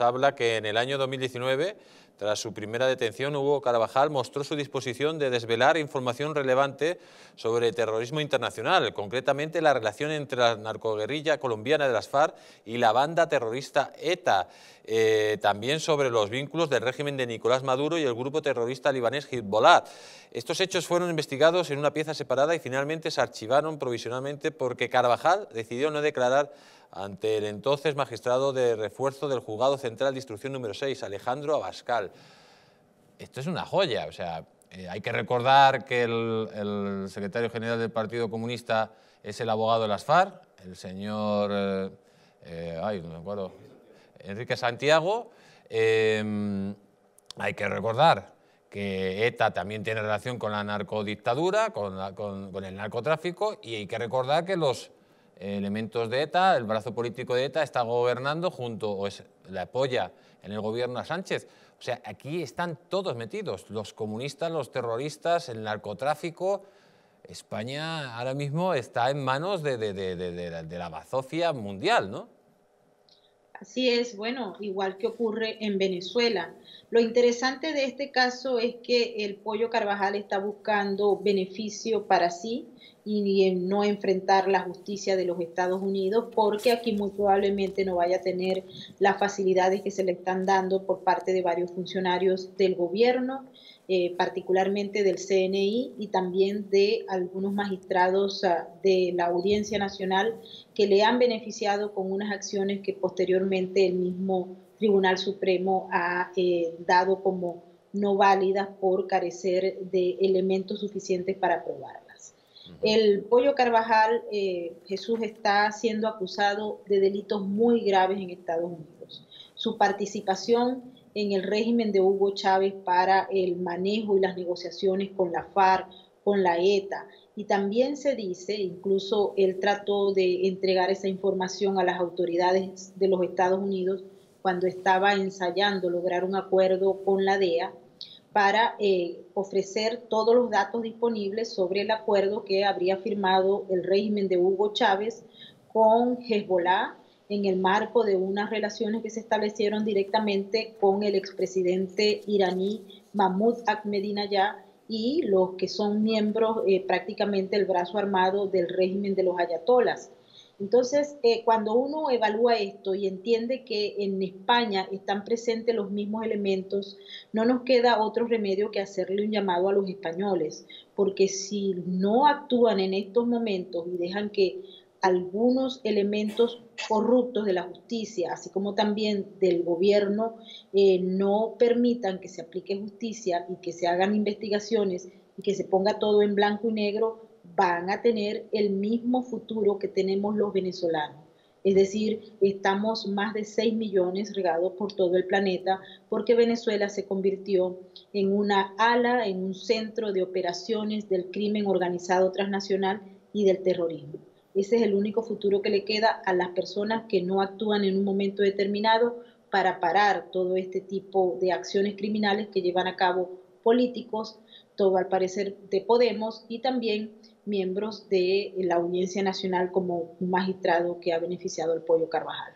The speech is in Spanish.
habla que en el año 2019, tras su primera detención, Hugo Carvajal mostró su disposición de desvelar información relevante sobre terrorismo internacional, concretamente la relación entre la narcoguerrilla colombiana de las FARC y la banda terrorista ETA, eh, también sobre los vínculos del régimen de Nicolás Maduro y el grupo terrorista libanés Hezbollah. Estos hechos fueron investigados en una pieza separada y finalmente se archivaron provisionalmente porque Carvajal decidió no declarar ante el entonces magistrado de refuerzo del Juzgado Central de Instrucción número 6, Alejandro Abascal. Esto es una joya, o sea, eh, hay que recordar que el, secretario general del Partido Comunista es el abogado de las FARC, el señor, eh, eh, ay, no me acuerdo, Enrique Santiago. hay que recordar que ETA también tiene relación con la narcodictadura, con, con el narcotráfico, y hay que recordar que los elementos de ETA, el brazo político de ETA está gobernando junto, o es, le apoya en el gobierno a Sánchez. O sea, aquí están todos metidos, los comunistas, los terroristas, el narcotráfico. España ahora mismo está en manos de, la bazofia mundial, ¿no? Así es, bueno, igual que ocurre en Venezuela. Lo interesante de este caso es que el pollo Carvajal está buscando beneficio para sí y no enfrentar la justicia de los Estados Unidos, porque aquí muy probablemente no vaya a tener las facilidades que se le están dando por parte de varios funcionarios del gobierno, eh, particularmente del CNI y también de algunos magistrados ah, de la Audiencia Nacional que le han beneficiado con unas acciones que posteriormente el mismo Tribunal Supremo ha eh, dado como no válidas por carecer de elementos suficientes para aprobar. El Pollo Carvajal, eh, Jesús, está siendo acusado de delitos muy graves en Estados Unidos. Su participación en el régimen de Hugo Chávez para el manejo y las negociaciones con la FARC, con la ETA. Y también se dice, incluso él trató de entregar esa información a las autoridades de los Estados Unidos cuando estaba ensayando lograr un acuerdo con la DEA para eh, ofrecer todos los datos disponibles sobre el acuerdo que habría firmado el régimen de Hugo Chávez con Hezbollah en el marco de unas relaciones que se establecieron directamente con el expresidente iraní Mahmoud Ahmadinejad y los que son miembros eh, prácticamente el brazo armado del régimen de los ayatolas. Entonces, eh, cuando uno evalúa esto y entiende que en España están presentes los mismos elementos, no nos queda otro remedio que hacerle un llamado a los españoles, porque si no actúan en estos momentos y dejan que algunos elementos corruptos de la justicia, así como también del gobierno, eh, no permitan que se aplique justicia y que se hagan investigaciones y que se ponga todo en blanco y negro, van a tener el mismo futuro que tenemos los venezolanos. Es decir, estamos más de 6 millones regados por todo el planeta porque Venezuela se convirtió en una ala, en un centro de operaciones del crimen organizado transnacional y del terrorismo. Ese es el único futuro que le queda a las personas que no actúan en un momento determinado para parar todo este tipo de acciones criminales que llevan a cabo políticos, todo al parecer de Podemos y también miembros de la Audiencia Nacional como un magistrado que ha beneficiado al Pollo Carvajal.